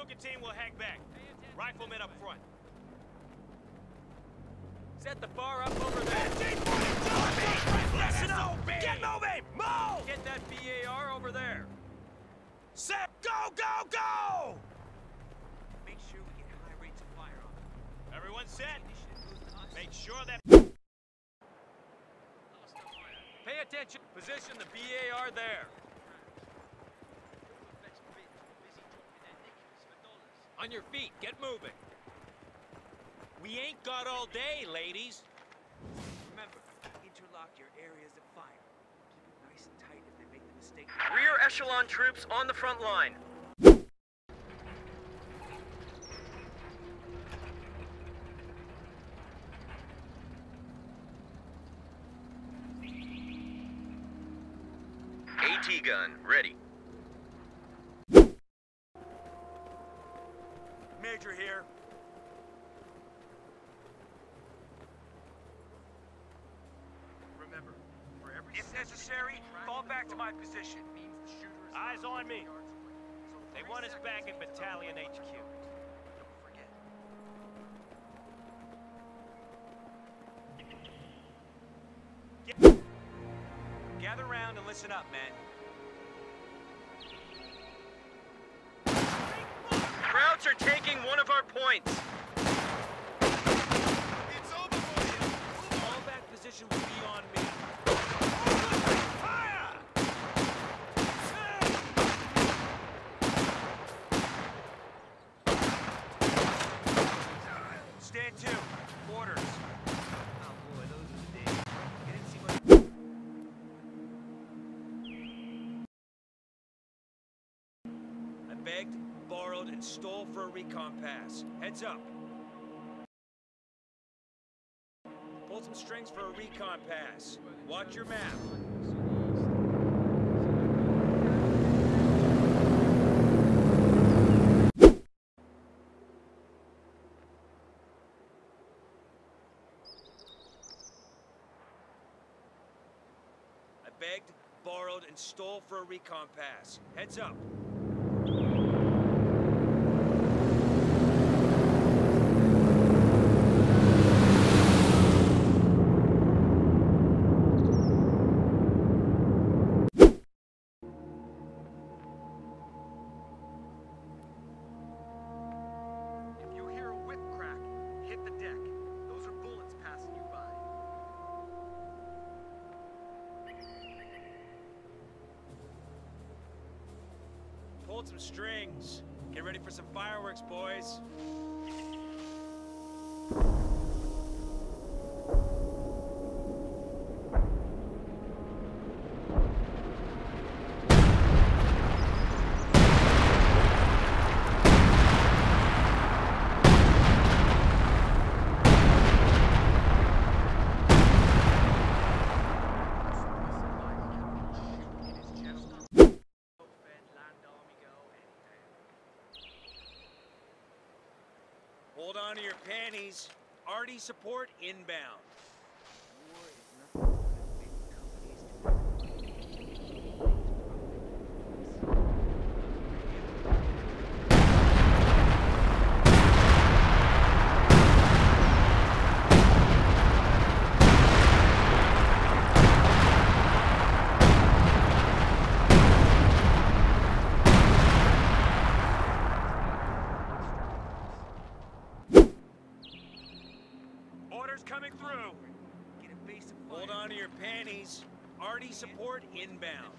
Bazooka team will hang back. Riflemen up front. Set the BAR up over there. Listen up! Get moving! Move! Get that BAR over there. Set! Go, go, go! Make sure we get high rates of fire on Everyone set? Make sure that... Pay attention. Position the BAR there. On your feet. Get moving. We ain't got all day, ladies. Remember, interlock your areas of fire. Keep it nice and tight if they make the mistake. Rear echelon troops on the front line. AT gun ready. Major here. Remember, for every If necessary, fall back to my position. Eyes on me. They want us back at Battalion HQ. Gather round and listen up, men. Krauts are taking one of our points. All back position will be on me. Fire! Stand to. Orders. Oh boy, those are the days. You didn't see much. I begged, borrowed, and stole for a recon pass. Heads up. Pulled some strings for a recon pass. Watch your map. Begged, borrowed, and stole for a recon pass. Heads up. Pulled some strings. Get ready for some fireworks, boys. Hold on to your panties. Arty support inbound. Orders coming through. Get a base of fire. Hold on to your panties. Arty support inbound.